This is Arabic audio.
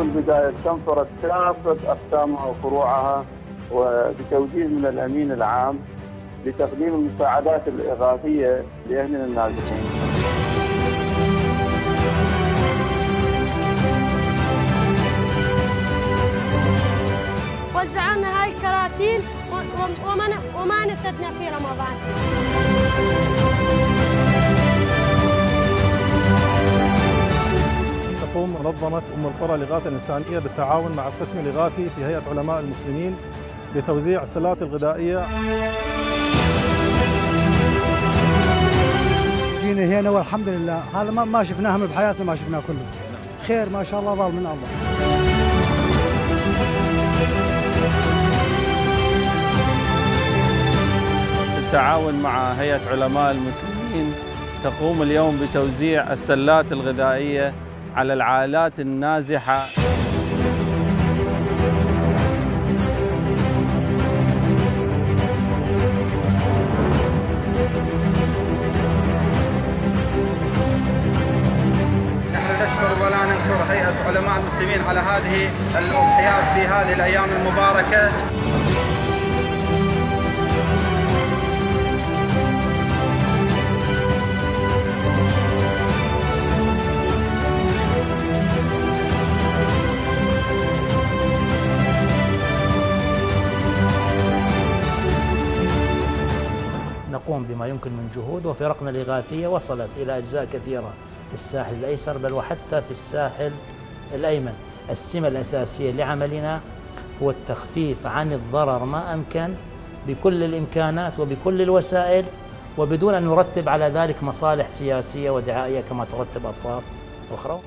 البداية استنفرت كافة أقسامها وفروعها وبتوجيه من الأمين العام لتقديم المساعدات الإغاثية لأهلنا النازحين. وزعنا هاي الكراتين وما نسدنا في رمضان. منظمة أم القرى للإغاثة الإنسانية بالتعاون مع القسم الإغاثي في هيئة علماء المسلمين بتوزيع السلات الغذائية. جينا هنا والحمد لله هذا ما ما شفناه من بحياتنا ما شفناه كله. خير ما شاء الله ظل من الله. بالتعاون مع هيئة علماء المسلمين تقوم اليوم بتوزيع السلات الغذائية على العائلات النازحة. علماء المسلمين على هذه الأضحيات في هذه الأيام المباركة. نقوم بما يمكن من جهود وفرقنا الإغاثية وصلت إلى أجزاء كثيرة في الساحل الأيسر بل وحتى في الساحل الأيمن. السمة الأساسية لعملنا هو التخفيف عن الضرر ما أمكن بكل الإمكانات وبكل الوسائل وبدون أن نرتب على ذلك مصالح سياسية ودعائية كما ترتب أطراف أخرى.